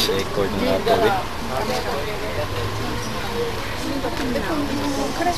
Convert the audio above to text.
してこういうのがあったり。그래